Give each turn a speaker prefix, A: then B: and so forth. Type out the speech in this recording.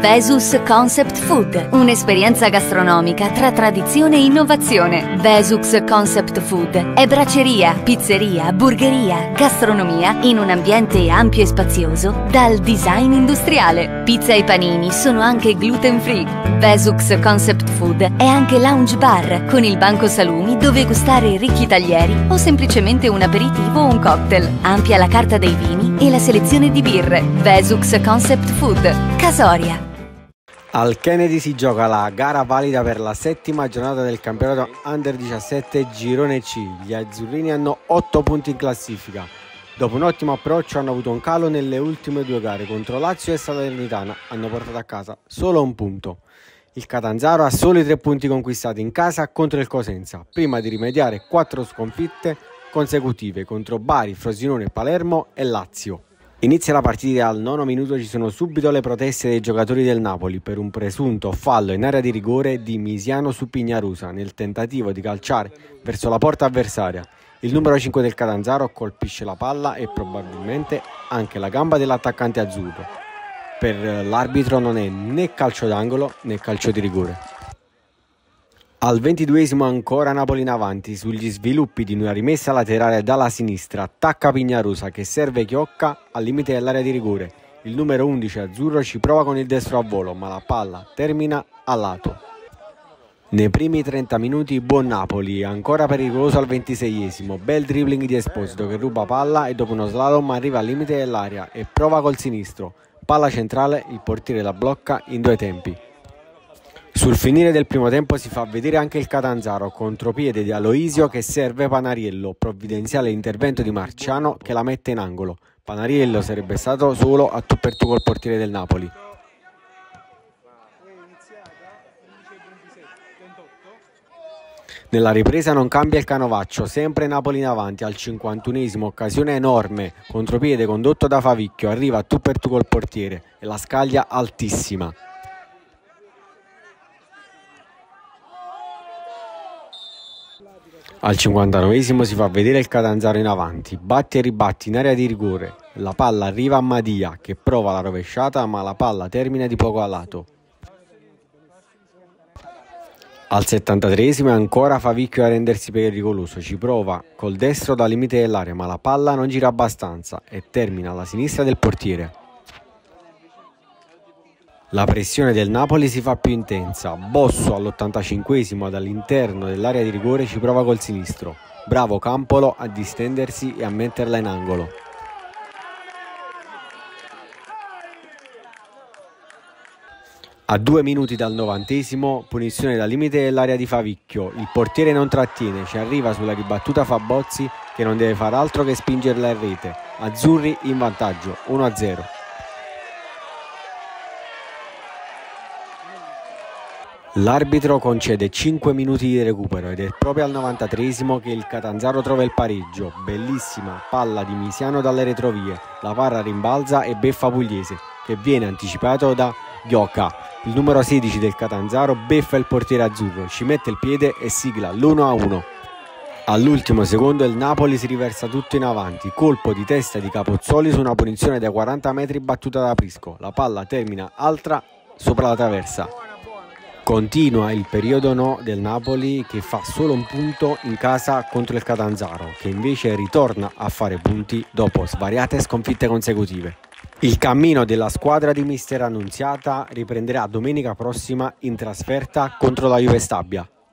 A: Vesus Concept Food, un'esperienza gastronomica tra tradizione e innovazione. Vesus Concept Food è bracceria, pizzeria, burgeria, gastronomia in un ambiente ampio e spazioso dal design industriale. Pizza e panini sono anche gluten free. Vesux Concept Food è anche lounge bar con il banco salumi dove gustare ricchi taglieri o semplicemente un aperitivo o un cocktail. Ampia la carta dei vini e la selezione di birre. Vesux Concept Food, Casoria.
B: Al Kennedy si gioca la gara valida per la settima giornata del campionato Under 17 Girone C. Gli azzurrini hanno 8 punti in classifica. Dopo un ottimo approccio hanno avuto un calo nelle ultime due gare contro Lazio e Salernitana, hanno portato a casa solo un punto. Il Catanzaro ha solo i tre punti conquistati in casa contro il Cosenza, prima di rimediare quattro sconfitte consecutive contro Bari, Frosinone, Palermo e Lazio. Inizia la partita al nono minuto ci sono subito le proteste dei giocatori del Napoli per un presunto fallo in area di rigore di Misiano su Pignarusa nel tentativo di calciare verso la porta avversaria. Il numero 5 del Catanzaro colpisce la palla e probabilmente anche la gamba dell'attaccante azzurro. Per l'arbitro non è né calcio d'angolo né calcio di rigore. Al ventiduesimo ancora Napoli in avanti sugli sviluppi di una rimessa laterale dalla sinistra, attacca Pignarusa che serve Chiocca al limite dell'area di rigore. Il numero 11 azzurro ci prova con il destro a volo, ma la palla termina a lato. Nei primi 30 minuti buon Napoli, ancora pericoloso al ventiseiesimo, bel dribbling di Esposito che ruba palla e dopo uno slalom arriva al limite dell'area e prova col sinistro. Palla centrale, il portiere la blocca in due tempi. Sul finire del primo tempo si fa vedere anche il Catanzaro, contropiede di Aloisio che serve Panariello, provvidenziale intervento di Marciano che la mette in angolo. Panariello sarebbe stato solo a tu per tu col portiere del Napoli. Nella ripresa non cambia il canovaccio, sempre Napoli in avanti al 51esimo, occasione enorme, contropiede condotto da Favicchio, arriva tu per tu col portiere e la scaglia altissima. Al 59esimo si fa vedere il Catanzaro in avanti, batti e ribatti in area di rigore, la palla arriva a Madia che prova la rovesciata ma la palla termina di poco a lato. Al 73esimo è ancora Favicchio a rendersi pericoloso, ci prova col destro dal limite dell'area ma la palla non gira abbastanza e termina alla sinistra del portiere. La pressione del Napoli si fa più intensa. Bosso all'85esimo dall'interno dell'area di rigore ci prova col sinistro. Bravo Campolo a distendersi e a metterla in angolo. A due minuti dal novantesimo, punizione dal limite dell'area di Favicchio. Il portiere non trattiene, ci arriva sulla ribattuta Fabozzi che non deve fare altro che spingerla in rete. Azzurri in vantaggio, 1-0. L'arbitro concede 5 minuti di recupero ed è proprio al 93esimo che il Catanzaro trova il pareggio. Bellissima palla di Misiano dalle retrovie. La parra rimbalza e beffa Pugliese che viene anticipato da Ghiocca. Il numero 16 del Catanzaro beffa il portiere azzurro, ci mette il piede e sigla l'1-1. All'ultimo secondo il Napoli si riversa tutto in avanti, colpo di testa di Capozzoli su una punizione da 40 metri battuta da Prisco. La palla termina altra sopra la traversa. Continua il periodo no del Napoli che fa solo un punto in casa contro il Catanzaro, che invece ritorna a fare punti dopo svariate sconfitte consecutive. Il cammino della squadra di Mister Annunziata riprenderà domenica prossima in trasferta contro la Juve Stabia.